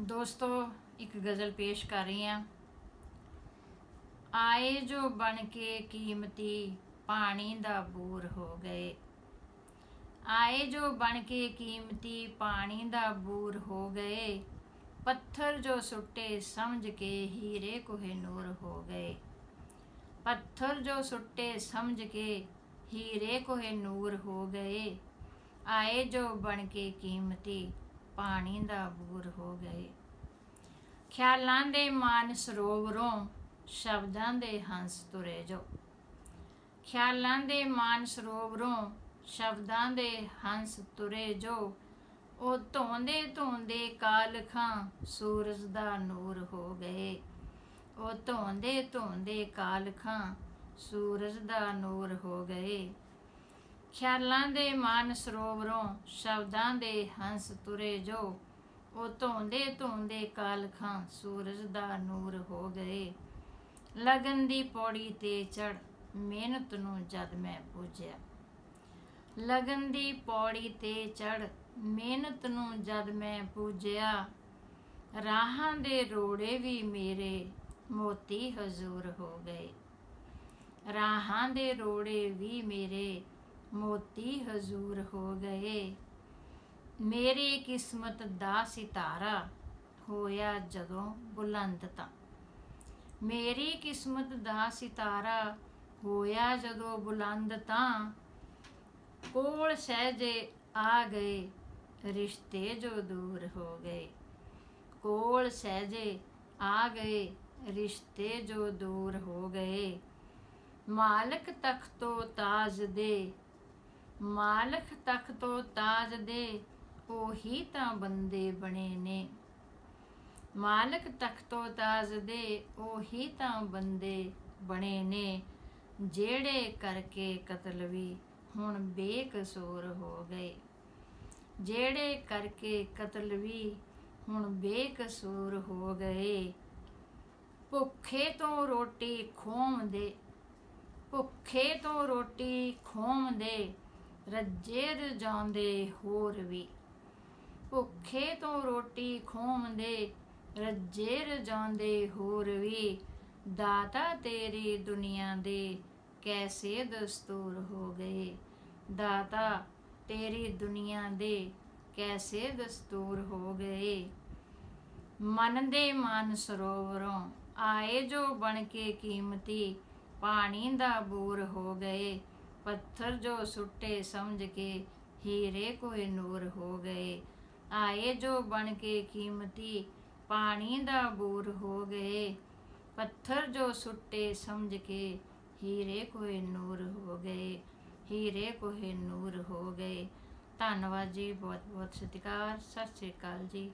ਦੋਸਤੋ, ਇੱਕ ਗਜ਼ਲ ਪੇਸ਼ ਕਰ ਰਹੀ ਹਾਂ। ਆਏ ਜੋ ਬਣ ਕੇ ਕੀਮਤੀ ਪਾਣੀ ਦਾ ਬੂਰ ਹੋ ਗਏ। ਆਏ ਜੋ ਬਣ ਕੇ ਕੀਮਤੀ ਪਾਣੀ ਦਾ ਬੂਰ ਹੋ ਗਏ। ਪੱਥਰ ਜੋ ਸੁੱਟੇ ਸਮਝ ਕੇ ਹੀਰੇ ਕੋਹੇ ਨੂਰ ਹੋ ਗਏ। ਪੱਥਰ ਜੋ ਸੁੱਟੇ ਸਮਝ ਕੇ ਹੀਰੇ ਕੋਹੇ ਨੂਰ ਹੋ ਗਏ। ਆਏ ਜੋ ਬਣ ਕੇ ਕੀਮਤੀ ਪਾਣੀ ਦਾ ਬੂਰ ਹੋ ਗਏ। ਖਿਆਲਾਂ ਦੇ ਮਾਨ ਸਰੋਵਰੋਂ ਸ਼ਬਦਾਂ ਦੇ ਹੰਸ ਤੁਰੇ ਜੋ। ਖਿਆਲਾਂ ਦੇ ਮਾਨ ਸਰੋਵਰੋਂ ਸ਼ਬਦਾਂ ਦੇ ਹੰਸ ਤੁਰੇ ਜੋ। ਉਹ ਧੋਂਦੇ ਧੋਂਦੇ ਕਾਲਖਾਂ ਸੂਰਜ ਦਾ ਨੂਰ ਹੋ ਗਏ। ਉਹ ਧੋਂਦੇ ਧੋਂਦੇ ਕਾਲਖਾਂ ਸੂਰਜ ਦਾ ਨੂਰ ਹੋ ਗਏ। ਖਿਆਲਾਂ ਦੇ ਮਾਨ ਸਰੋਵਰੋਂ ਸ਼ਬਦਾਂ ਦੇ ਹੰਸ ਤੁਰੇ ਜੋ, ਉਹ ਧੋਂਦੇ ਧੋਂਦੇ ਕਾਲਖਾਂ ਸੂਰਜ ਦਾ ਨੂਰ ਹੋ ਗਏ। ਲਗਨ ਦੀ ਪੌੜੀ ਤੇ ਚੜ ਮਿਹਨਤ ਨੂੰ ਜਦ ਮੈਂ ਪੂਜਿਆ। ਲਗਨ ਦੀ ਪੌੜੀ ਤੇ ਚੜ ਮਿਹਨਤ ਨੂੰ ਜਦ ਮੈਂ ਪੂਜਿਆ, ਰਾਹਾਂ ਦੇ ਰੋੜੇ ਵੀ ਮੇਰੇ ਮੋਤੀ ਹਜ਼ੂਰ ਹੋ ਗਏ। ਰਾਹਾਂ ਦੇ ਰੋੜੇ ਵੀ ਮੇਰੇ ਮੋਤੀ ਹਜ਼ੂਰ ਹੋ ਗਏ। ਮੇਰੀ ਕਿਸਮਤ ਦਾ ਸਿਤਾਰਾ ਹੋਇਆ ਜਦੋਂ ਬੁਲੰਦ ਤਾਂ। ਮੇਰੀ ਕਿਸਮਤ ਦਾ ਸਿਤਾਰਾ ਹੋਇਆ ਜਦੋਂ ਬੁਲੰਦ ਤਾਂ। ਕੋਲ ਸਹਜੇ ਆ ਗਏ, ਰਿਸ਼ਤੇ ਜੋ ਦੂਰ ਹੋ ਗਏ। ਕੋਲ ਸਹਜੇ ਆ ਗਏ, ਰਿਸ਼ਤੇ ਜੋ ਦੂਰ ਹੋ ਗਏ। ਮਾਲਕ ਤਖਤੋ ਤਾਜ ਦੇ ਮਾਲਕ ਤਖਤੋ ਤਾਜ ਦੇ, ਉਹੀ ਤਾਂ ਬੰਦੇ ਬਣੇ ਨੇ। ਮਾਲਕ ਤਖਤੋ ਤਾਜ ਦੇ, ਉਹੀ ਤਾਂ ਬੰਦੇ ਬਣੇ ਨੇ। ਜਿਹੜੇ ਕਰਕੇ ਕਤਲ ਵੀ ਹੁਣ ਬੇਕਸੂਰ ਹੋ ਗਏ। ਜਿਹੜੇ ਕਰਕੇ ਕਤਲ ਵੀ ਹੁਣ ਬੇਕਸੂਰ ਹੋ ਗਏ। ਭੁੱਖੇ ਤੋਂ ਰੋਟੀ ਖੋਮਦੇ ਭੁੱਖੇ ਤੋਂ ਰੋਟੀ ਖੋਮਦੇ ਰੱਜੇ ਰਜਾਉਂਦੇ ਹੋਰ ਵੀ। ਭੁੱਖੇ ਤੋਂ ਰੋਟੀ ਖੋਮਦੇ ਰੱਜੇ ਰਜਾਉਂਦੇ ਹੋਰ ਵੀ। ਦਾਤਾ ਤੇਰੀ ਦੁਨੀਆ ਦੇ ਕੈਸੇ ਦਸਤੂਰ ਹੋ ਗਏ? ਦਾਤਾ ਤੇਰੀ ਦੁਨੀਆ ਦੇ ਕੈਸੇ ਦਸਤੂਰ ਹੋ ਗਏ? ਮਨ ਦੇ ਮਨ ਸਰੋਵਰੋਂ, ਆਏ ਜੋ ਬਣ ਕੇ ਕੀਮਤੀ, ਪਾਣੀ ਦਾ ਬੂਰ ਹੋ ਗਏ। ਪੱਥਰ ਜੋ ਸੁੱਟੇ ਸਮਝ ਕੇ ਹੀਰੇ ਕੋਈ ਨੂਰ ਹੋ ਗਏ। ਆਏ ਜੋ ਬਣ ਕੇ ਕੀਮਤੀ ਪਾਣੀ ਦਾ ਬੂਰ ਹੋ ਗਏ। ਪੱਥਰ ਜੋ ਸੁੱਟੇ ਸਮਝ ਕੇ ਹੀਰੇ ਕੋਈ ਨੂਰ ਹੋ ਗਏ। ਹੀਰੇ ਕੋਈ ਨੂਰ ਹੋ ਗਏ। ਧੰਨਵਾਦ ਜੀ ਬਹੁਤ ਬਹੁਤ ਸਤਿਕਾਰ। ਸਤਿ ਸ੍ਰੀ ਅਕਾਲ ਜੀ।